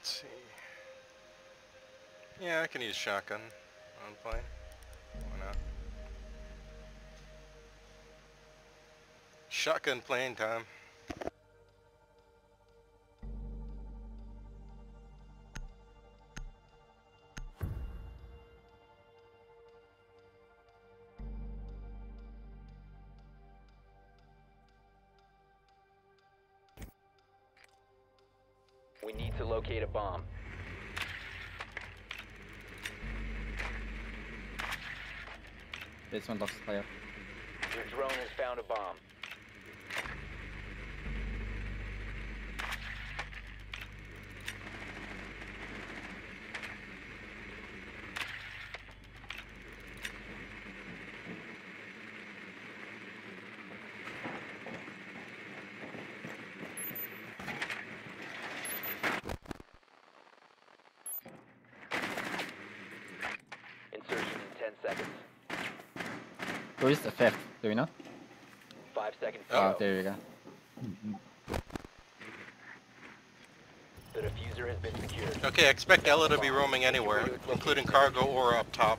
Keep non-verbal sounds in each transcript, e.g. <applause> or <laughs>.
let's see. Yeah, I can use shotgun on plane. Why not? Shotgun plane time. We need to locate a bomb. This one looks clear. Your drone has found a bomb. Insertion in 10 seconds. Who is the fifth? Do we know? Five seconds Oh, there you go. The defuser has been secured. Okay, expect Ela to be roaming anywhere, including cargo or up top.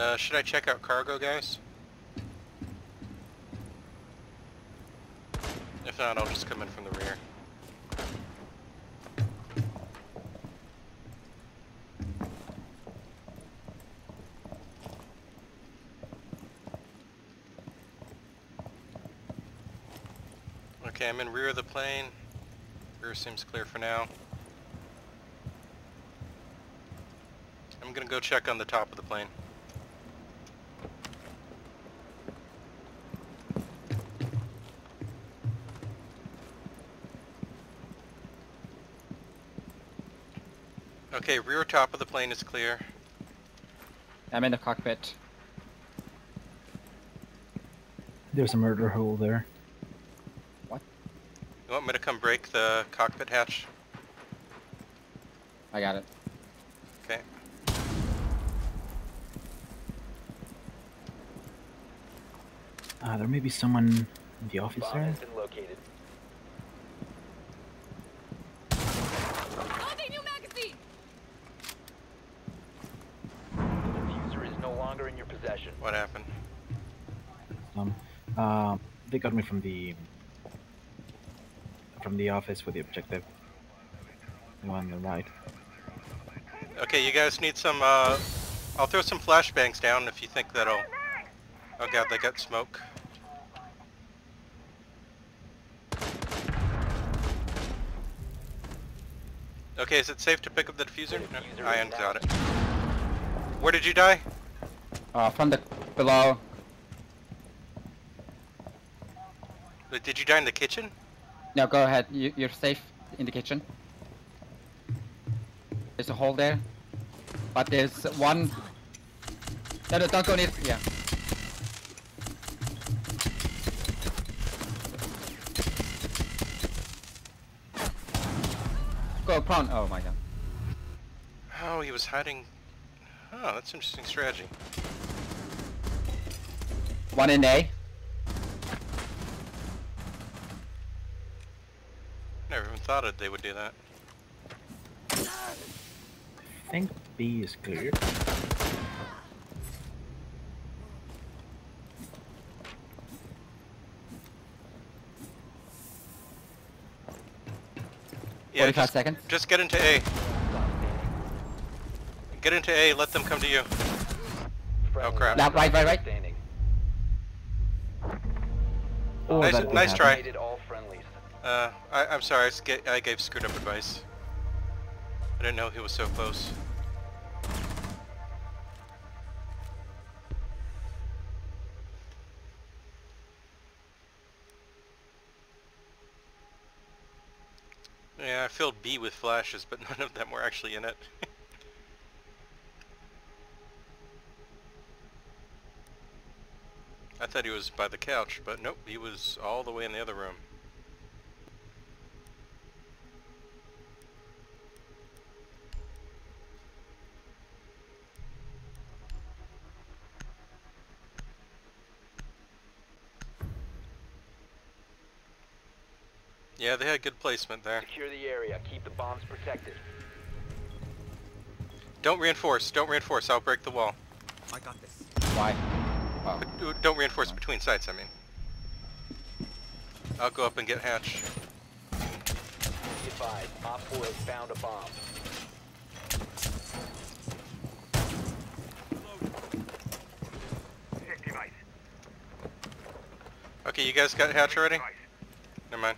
Uh, should I check out cargo, guys? If not, I'll just come in from the rear. Okay, I'm in rear of the plane. Rear seems clear for now. I'm gonna go check on the top of the plane. Okay, rear top of the plane is clear. I'm in the cockpit. There's a murder hole there. What? You want me to come break the cockpit hatch? I got it. Okay. Uh, there may be someone in the office Bomb there. has been located. Loading new magazine! The defuser is no longer in your possession. What happened? Um, uh, they got me from the from the office with the objective. The one on the right. Okay, you guys need some, uh... I'll throw some flashbangs down if you think that'll... Oh god, they got smoke. Okay, is it safe to pick up the defuser? The defuser No, is Ian got it. Where did you die? Uh, from the below. Wait, Did you die in the kitchen? No, go ahead. You, you're safe in the kitchen. There's a hole there. But there's one. No, no, don't go near. Yeah. Go prone. Oh my god. Oh, he was hiding... Oh, that's interesting strategy. One in A. Never even thought it, they would do that. I think B is clear. Yeah, 45 just, seconds. just get into A. Get into A, let them come to you. Oh, Friendly crap. Yeah, right, right, right. Standing. Oh, Nice- nice happen. try. Uh, I, am sorry, I, I gave screwed up advice. I didn't know he was so close. Yeah, I filled B with flashes, but <laughs> none of them were actually in it. <laughs> I thought he was by the couch, but nope, he was all the way in the other room. Good placement there. Secure the area. Keep the bombs protected. Don't reinforce, don't reinforce, I'll break the wall. I got this. Why? Oh. But uh, don't reinforce between sites, I mean. I'll go up and get Hatch. Be advised, Op 4 has found a bomb. Okay, you guys got Hatch already? Never mind.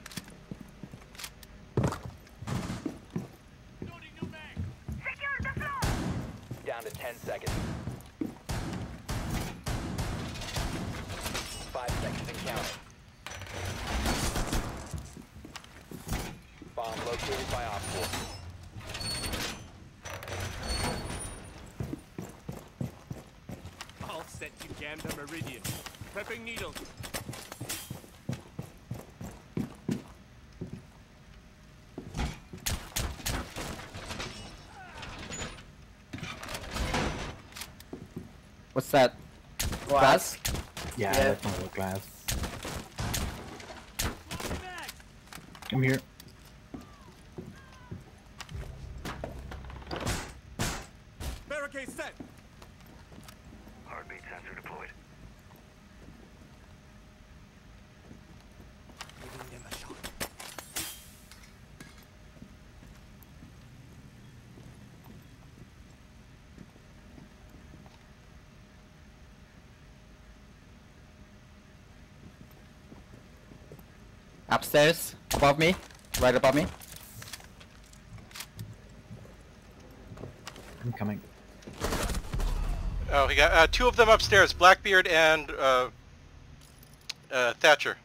Down to 10 seconds. 5 seconds and counting. Bomb located by Op 4. All set to Gander Meridian. Prepping needles. What's that? Glass? Yeah, Yeah. that's not a glass. Come here. Barricade set. Heartbeat sensor deployed. Giving them a shot. Upstairs, above me, right above me. I'm coming. Oh, he got uh, two of them upstairs, Blackbeard and uh, uh, Thatcher.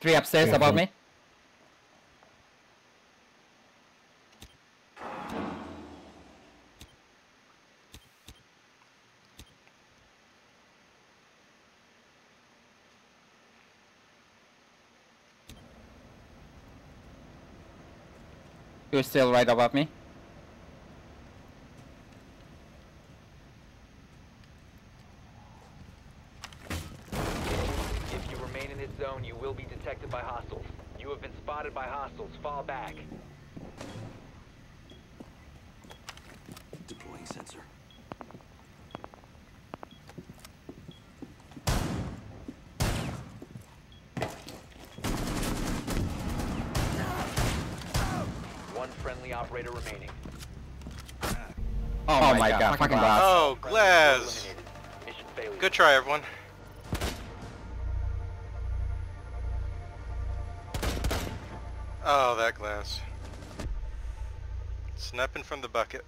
Three upstairs Yeah, above me. You're still right above me. If you remain in this zone, you will be detected by hostiles. You have been spotted by hostiles. Fall back. Deploying sensor. One friendly operator remaining. Oh, oh my god, fucking glass. Oh, Friendly Glaz! eliminated. Mission failure. Good try, everyone. Oh, that glass. Snapping from the bucket.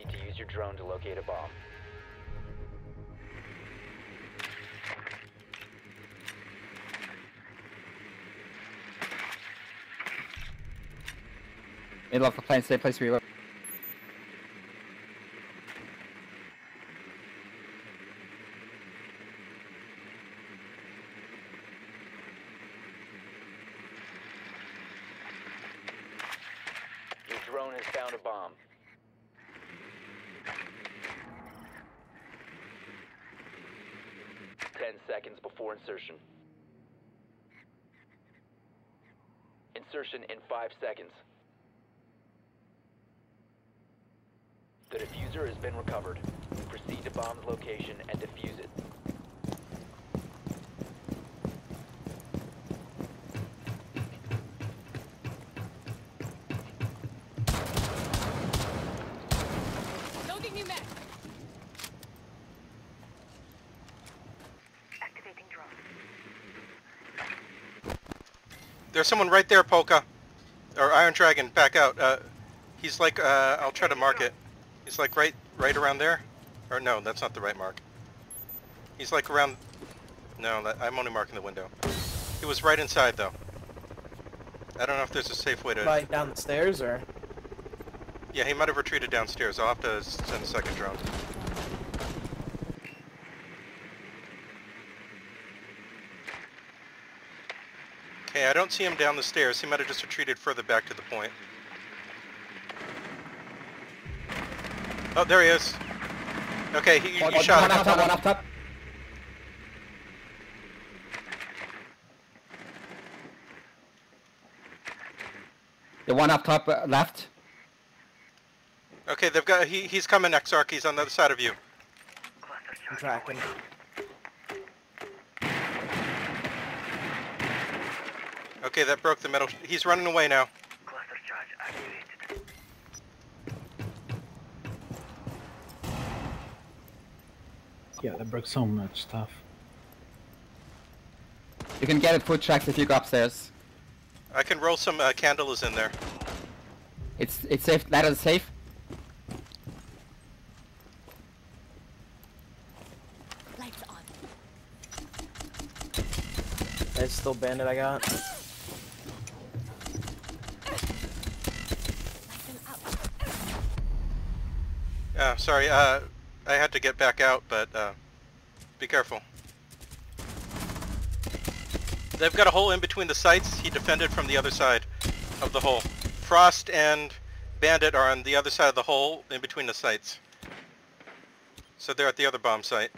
Need to use your drone to locate a bomb. Middle of the plane, stay place reload. Your 10 seconds before insertion. Insertion in 5 seconds. The defuser has been recovered. Proceed to bomb's location and defuse it. There's someone right there, Polka. Or Iron Dragon, back out. Uh, he's like, uh, I'll try to mark it. He's like right, right around there. Or no, that's not the right mark. He's like around, no, that, I'm only marking the window. He was right inside though. I don't know if there's a safe way to, Like down the stairs or? yeah, he might have retreated downstairs. I'll have to send a second drone. Okay, I don't see him down the stairs. He might have just retreated further back to the point. Oh, there he is. Okay, he, you, One, you shot one him. up top, one up top. The one up top uh, left. Okay, they've got. He, he's coming, Exarch. He's on the other side of you. I'm tracking. Okay, that broke the metal. He's running away now. Cluster charge activated. Yeah, that broke so much stuff. You can get it foot tracks if you go upstairs. I can roll some uh, candelas in there. It's it's safe. That is safe. Lights on. It's still bandit I got. Lighten up. Uh, sorry, uh, I had to get back out, but uh, be careful. They've got a hole in between the sites. He defended from the other side of the hole. Frost and Bandit are on the other side of the hole in between the sites. So they're at the other bomb site.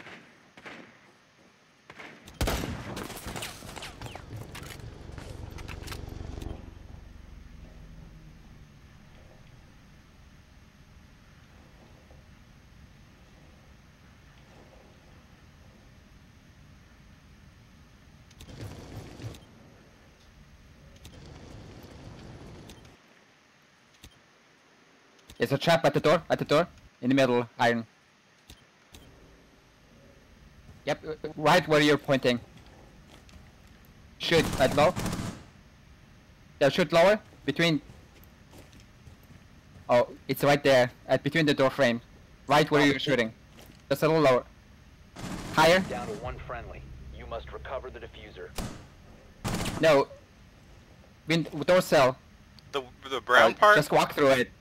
There's a trap at the door. At the door. In the middle. Iron. Yep. uh, uh, Right where you're pointing. Shoot at low. Yeah, shoot lower. Between. Oh, it's right there. At between the door frame. Right where you're shooting. Just a little lower. Higher. Down to one friendly. You must recover the defuser. No. Wind door cell. The the brown Uh, part. Just walk through it.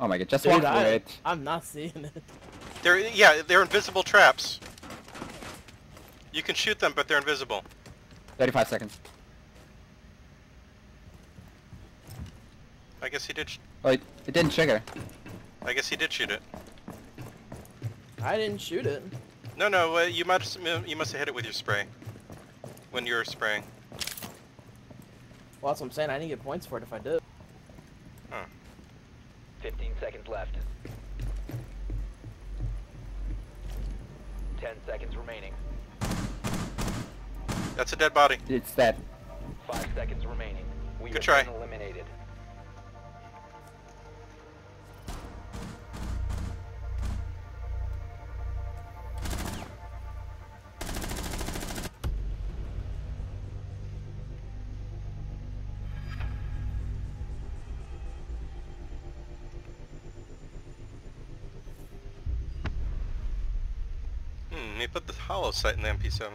Oh my god, just Dude, walk through I, it. I'm not seeing it. They're yeah, they're invisible traps. You can shoot them, but they're invisible. 35 seconds. I guess he did. Sh- Oh, it, it didn't trigger. I guess he did shoot it. I didn't shoot it. No, no, uh, you must you must have hit it with your spray. When you were spraying. Well, that's what I'm saying. I didn't get points for it if I did. 15 seconds left. 10 seconds remaining. That's a dead body. It's dead. 5 seconds remaining. We Good have try. been eliminated. Hmm, he put the holo sight in the MP7.